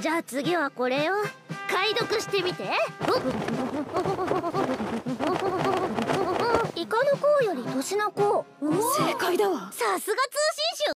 じゃあ次はこれを。解読してみて。イカの子より年の子正解だわ。さすが通信